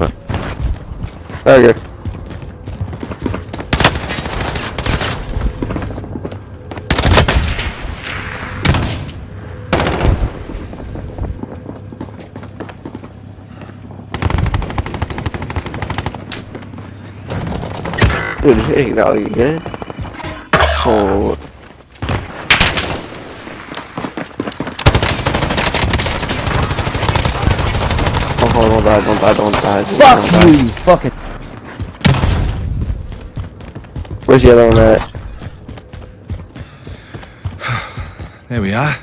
Okay. Good shit, now you good? Oh. Oh, don't die, don't die, don't die. Don't Fuck die. you, fucking. Where's the other one at? There we are.